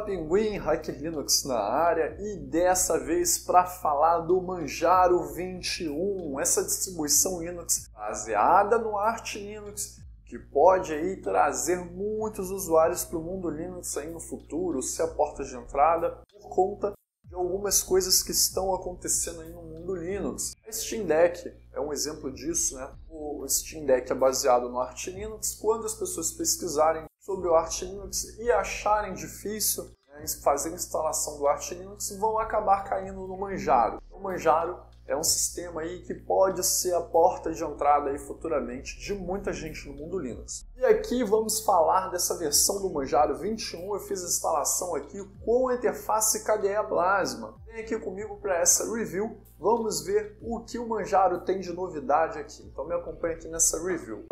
Pinguim, Hacker Linux na área e dessa vez para falar do Manjaro 21, essa distribuição Linux baseada no Arch Linux que pode aí trazer muitos usuários para o mundo Linux aí no futuro, ser a porta de entrada por conta de algumas coisas que estão acontecendo aí no mundo Linux. A Steam Deck é um exemplo disso, né? O Steam Deck é baseado no Arch Linux. Quando as pessoas pesquisarem sobre o Arch Linux e acharem difícil né, fazer a instalação do Arch Linux, vão acabar caindo no Manjaro. O Manjaro é um sistema aí que pode ser a porta de entrada aí futuramente de muita gente no mundo Linux. E aqui vamos falar dessa versão do Manjaro 21. Eu fiz a instalação aqui com a interface KDE Plasma. Vem aqui comigo para essa review. Vamos ver o que o Manjaro tem de novidade aqui. Então me acompanhe aqui nessa review.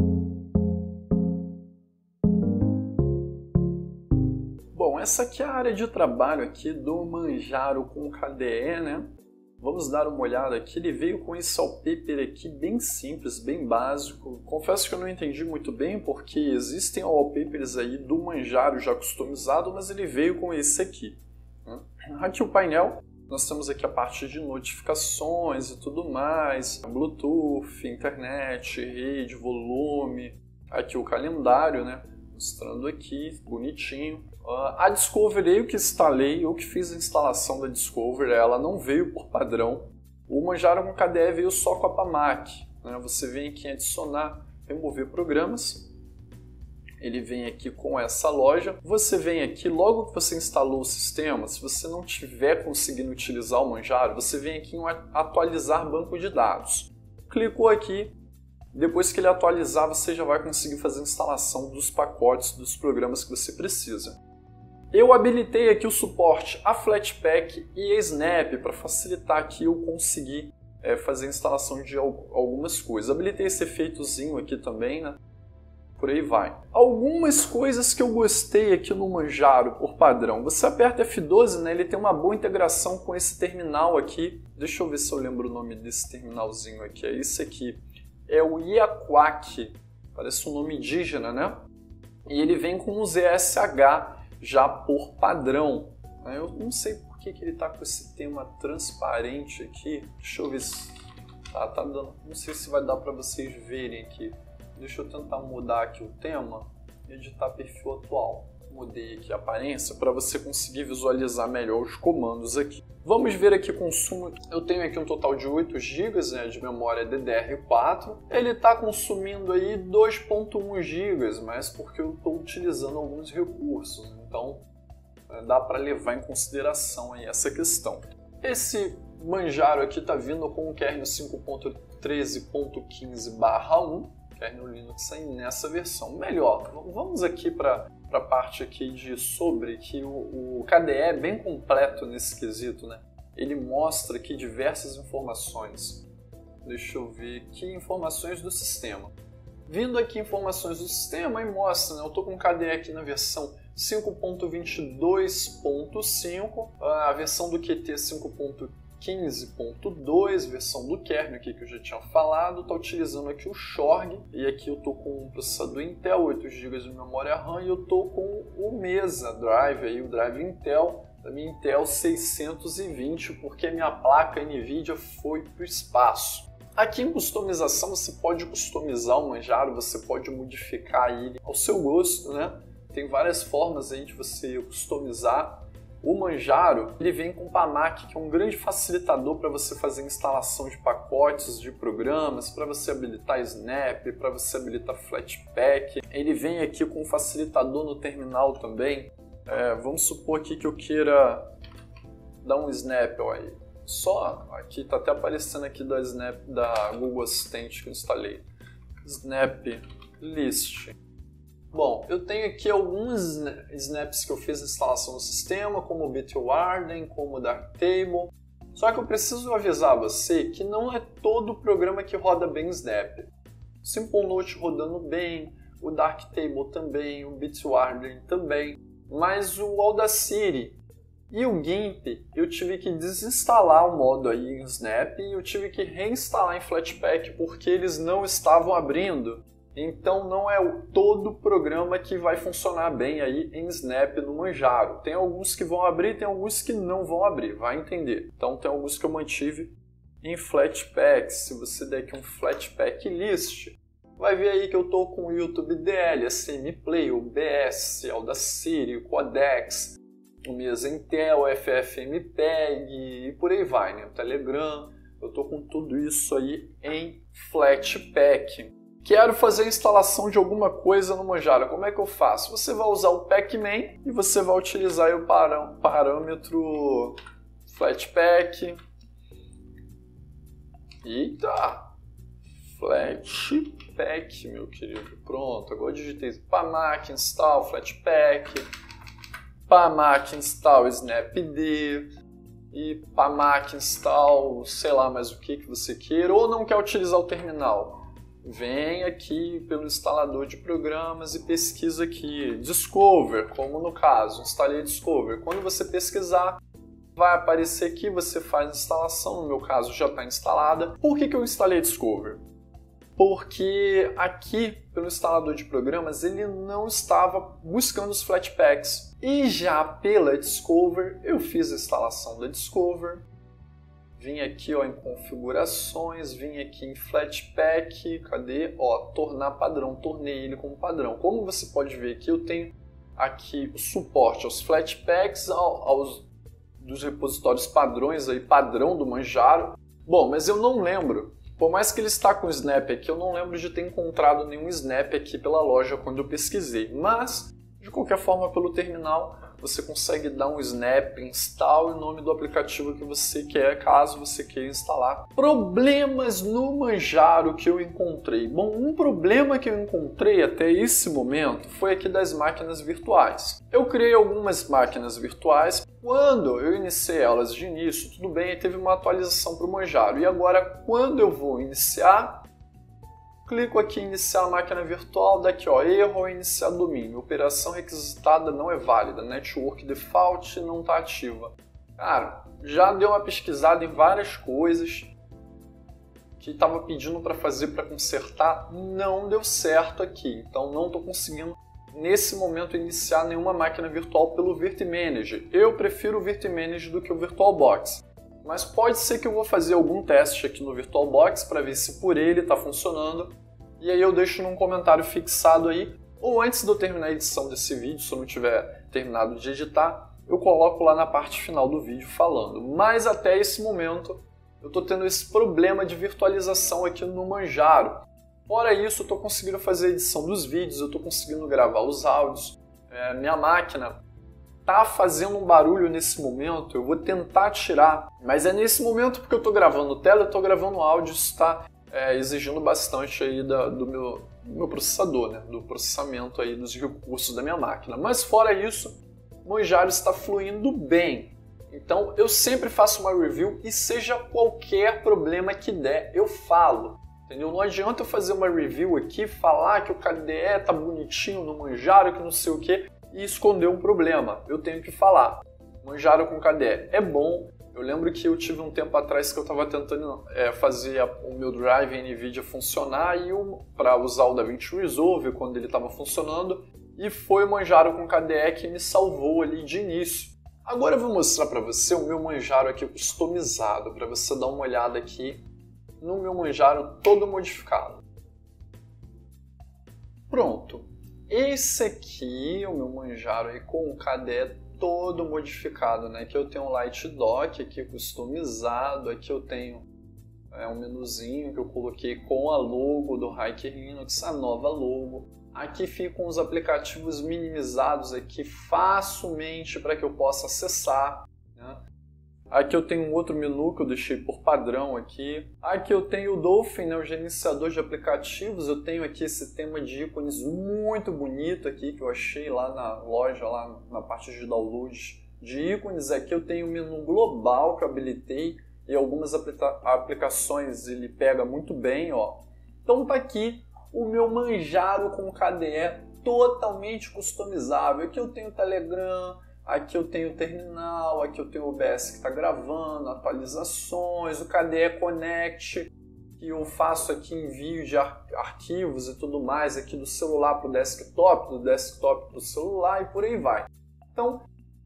Essa aqui é a área de trabalho aqui do Manjaro com KDE, né? Vamos dar uma olhada aqui. Ele veio com esse wallpaper aqui bem simples, bem básico. Confesso que eu não entendi muito bem porque existem wallpapers aí do Manjaro já customizado, mas ele veio com esse aqui. Né? Aqui o painel, nós temos aqui a parte de notificações e tudo mais, Bluetooth, internet, rede, volume, aqui o calendário, né? Mostrando aqui, bonitinho. Uh, a Discover eu que instalei, eu que fiz a instalação da Discover, ela não veio por padrão. O Manjaro com KDE veio só com a PAMAC. Né? Você vem aqui em adicionar, remover programas. Ele vem aqui com essa loja. Você vem aqui, logo que você instalou o sistema, se você não tiver conseguindo utilizar o Manjaro, você vem aqui em atualizar banco de dados. Clicou aqui, depois que ele atualizar, você já vai conseguir fazer a instalação dos pacotes dos programas que você precisa. Eu habilitei aqui o suporte a Flatpak e a Snap para facilitar aqui eu conseguir é, fazer a instalação de algumas coisas. Habilitei esse efeitozinho aqui também, né? Por aí vai. Algumas coisas que eu gostei aqui no Manjaro por padrão. Você aperta F12, né? Ele tem uma boa integração com esse terminal aqui. Deixa eu ver se eu lembro o nome desse terminalzinho aqui. É esse aqui. É o Iaquac. Parece um nome indígena, né? E ele vem com um ZSH já por padrão. Eu não sei por que, que ele está com esse tema transparente aqui. Deixa eu ver se tá, tá dando. Não sei se vai dar para vocês verem aqui. Deixa eu tentar mudar aqui o tema e editar perfil atual. Mudei aqui a aparência para você conseguir visualizar melhor os comandos aqui. Vamos ver aqui consumo. Eu tenho aqui um total de 8 GB né, de memória DDR4. Ele está consumindo aí 2.1 GB, mas porque eu estou utilizando alguns recursos. Então, é, dá para levar em consideração aí essa questão. Esse Manjaro aqui está vindo com o kernel 5.13.15/1, kernel Linux nessa versão. Melhor, vamos aqui para a parte aqui de sobre que o, o KDE é bem completo nesse quesito, né? Ele mostra aqui diversas informações. Deixa eu ver aqui informações do sistema. Vindo aqui informações do sistema e mostra, né? Eu estou com o KDE aqui na versão 5.22.5, a versão do QT 5.15.2, versão do kernel aqui que eu já tinha falado, está utilizando aqui o Shorg, e aqui eu estou com um processador Intel, 8 GB de memória RAM, e eu estou com o Mesa Drive, aí, o Drive Intel, da minha Intel 620, porque a minha placa NVIDIA foi para o espaço. Aqui em customização você pode customizar o Manjaro, você pode modificar ele ao seu gosto, né? tem várias formas aí de você customizar. O Manjaro ele vem com o Pamac, que é um grande facilitador para você fazer instalação de pacotes de programas, para você habilitar Snap, para você habilitar Flatpak. Ele vem aqui com um facilitador no terminal também. É, vamos supor aqui que eu queira dar um Snap, olha. Só aqui está até aparecendo aqui da Snap da Google Assistente que eu instalei. Snap List. Bom, eu tenho aqui alguns snaps que eu fiz na instalação do sistema, como o Bitwarden, como o Darktable. Só que eu preciso avisar você que não é todo o programa que roda bem Snap. O Simple Note rodando bem, o Darktable também, o Bitwarden também, mas o Audacity e o GIMP eu tive que desinstalar o modo aí em Snap e eu tive que reinstalar em Flatpak porque eles não estavam abrindo Então não é o todo programa que vai funcionar bem aí em Snap no Manjaro. Tem alguns que vão abrir, tem alguns que não vão abrir, vai entender. Então tem alguns que eu mantive em Flatpak. Se você der aqui um Flatpak list, vai ver aí que eu tô com o YouTube DL, a CMPlay, o BS, Audacity, o Codex, o Intel, o FFmpeg e por aí vai, né? O Telegram. Eu tô com tudo isso aí em Flatpak. Quero fazer a instalação de alguma coisa no Manjaro. Como é que eu faço? Você vai usar o Pacman e você vai utilizar o parâmetro Flatpak. Eita! Flatpak, meu querido. Pronto, agora digitei Pamac install Flatpak. Pamac install Snapd e Pamac install, sei lá mais o que que você queira, ou não quer utilizar o terminal vem aqui pelo instalador de programas e pesquisa aqui Discover, como no caso, instalei Discover. Quando você pesquisar, vai aparecer aqui, você faz a instalação, no meu caso já está instalada. Por que, que eu instalei Discover? Porque aqui, pelo instalador de programas, ele não estava buscando os Flatpaks. E já pela Discover, eu fiz a instalação da Discover, Vim aqui ó, em configurações, vim aqui em Flatpak, cadê? Ó, tornar padrão, tornei ele como padrão. Como você pode ver aqui, eu tenho aqui o suporte aos Flatpaks, aos dos repositórios padrões aí, padrão do Manjaro. Bom, mas eu não lembro, por mais que ele está com o Snap aqui, eu não lembro de ter encontrado nenhum Snap aqui pela loja quando eu pesquisei. Mas, de qualquer forma, pelo terminal, você consegue dar um snap, install o nome do aplicativo que você quer, caso você queira instalar. Problemas no Manjaro que eu encontrei. Bom, um problema que eu encontrei até esse momento foi aqui das máquinas virtuais. Eu criei algumas máquinas virtuais. Quando eu iniciei elas de início, tudo bem, teve uma atualização para o Manjaro. E agora, quando eu vou iniciar, Clico aqui em iniciar a máquina virtual, daqui ó, erro iniciar domínio, operação requisitada não é válida, network default não está ativa. Cara, já deu uma pesquisada em várias coisas que estava pedindo para fazer para consertar, não deu certo aqui. Então não estou conseguindo nesse momento iniciar nenhuma máquina virtual pelo VirtManager. Eu prefiro o VirtManager do que o VirtualBox. Mas pode ser que eu vou fazer algum teste aqui no VirtualBox para ver se por ele está funcionando. E aí eu deixo num comentário fixado aí, ou antes de eu terminar a edição desse vídeo, se eu não tiver terminado de editar, eu coloco lá na parte final do vídeo falando. Mas até esse momento eu estou tendo esse problema de virtualização aqui no Manjaro. Fora isso, eu estou conseguindo fazer a edição dos vídeos, eu estou conseguindo gravar os áudios. É, minha máquina tá fazendo um barulho nesse momento, eu vou tentar tirar. Mas é nesse momento porque eu estou gravando tela, eu estou gravando áudio, isso está é, exigindo bastante aí da, do meu, meu processador, né? do processamento aí dos recursos da minha máquina. Mas fora isso, Manjaro está fluindo bem. Então eu sempre faço uma review e seja qualquer problema que der, eu falo. Entendeu? Não adianta eu fazer uma review aqui, falar que o KDE tá bonitinho no Manjaro, que não sei o que e esconder um problema. Eu tenho que falar. Manjaro com KDE é bom. Eu lembro que eu tive um tempo atrás que eu estava tentando é, fazer o meu drive NVIDIA funcionar e para usar o DaVinci Resolve quando ele estava funcionando e foi o Manjaro com KDE que me salvou ali de início. Agora eu vou mostrar para você o meu Manjaro aqui customizado, para você dar uma olhada aqui no meu Manjaro todo modificado. Pronto, esse aqui, o meu Manjaro aí com o KDE todo modificado, né? Aqui eu tenho um Light Dock aqui customizado, aqui eu tenho é, um menuzinho que eu coloquei com a logo do Hiker Linux, a nova logo. Aqui ficam os aplicativos minimizados aqui facilmente para que eu possa acessar. Aqui eu tenho um outro menu que eu deixei por padrão aqui. Aqui eu tenho o Dolphin, né, o gerenciador de aplicativos. Eu tenho aqui esse tema de ícones muito bonito aqui que eu achei lá na loja, lá na parte de downloads de ícones. Aqui eu tenho o menu global que eu habilitei e algumas aplica aplicações ele pega muito bem, ó. Então tá aqui o meu Manjaro com KDE totalmente customizável. Aqui eu tenho o Telegram, Aqui eu tenho o terminal, aqui eu tenho o OBS que está gravando, atualizações, o KDE Connect. que eu faço aqui envio de ar arquivos e tudo mais aqui do celular para o desktop, do desktop para o celular e por aí vai. Então,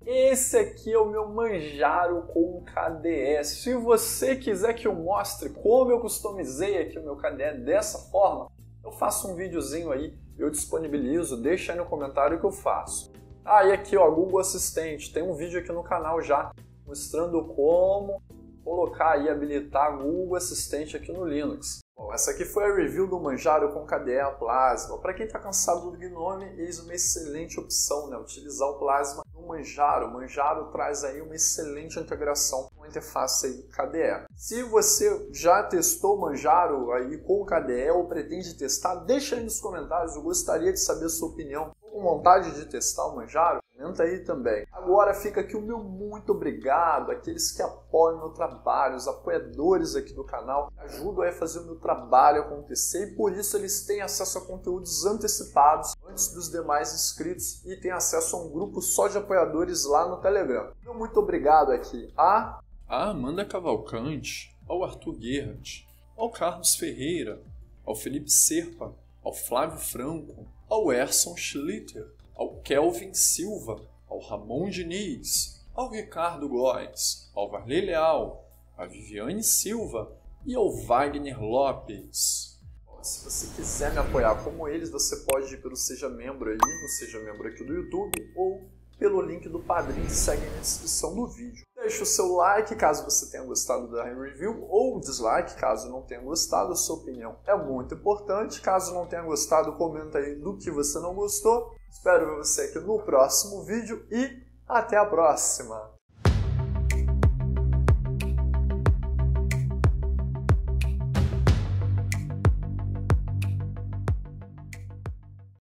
esse aqui é o meu Manjaro com KDE. Se você quiser que eu mostre como eu customizei aqui o meu KDE dessa forma, eu faço um videozinho aí, eu disponibilizo, deixa aí no comentário que eu faço. Ah, e aqui ó, Google Assistente, tem um vídeo aqui no canal já mostrando como colocar e habilitar Google Assistente aqui no Linux. Bom, essa aqui foi a review do Manjaro com KDE Plasma. Para quem está cansado do Gnome, eis uma excelente opção, né? Utilizar o Plasma no Manjaro. O Manjaro traz aí uma excelente integração com a interface aí KDE. Se você já testou o Manjaro aí com KDE ou pretende testar, deixa aí nos comentários. Eu gostaria de saber a sua opinião. Com vontade de testar o Manjaro? Comenta aí também. Agora fica aqui o meu muito obrigado àqueles que apoiam o meu trabalho, os apoiadores aqui do canal, ajudam a fazer o meu trabalho acontecer e por isso eles têm acesso a conteúdos antecipados antes dos demais inscritos e têm acesso a um grupo só de apoiadores lá no Telegram. Meu muito obrigado aqui a a Amanda Cavalcante, ao Arthur Gerhardt, ao Carlos Ferreira, ao Felipe Serpa, ao Flávio Franco, ao Erson Schlitter, ao Kelvin Silva, ao Ramon Diniz, ao Ricardo Góes, ao Varley Leal, a Viviane Silva e ao Wagner Lopes. Se você quiser me apoiar como eles, você pode ir pelo Seja Membro aí, no Seja Membro aqui do YouTube, ou pelo link do padrinho que segue na descrição do vídeo. Deixe o seu like caso você tenha gostado da review, ou dislike caso não tenha gostado, sua opinião é muito importante. Caso não tenha gostado, comenta aí do que você não gostou. Espero ver você aqui no próximo vídeo e até a próxima!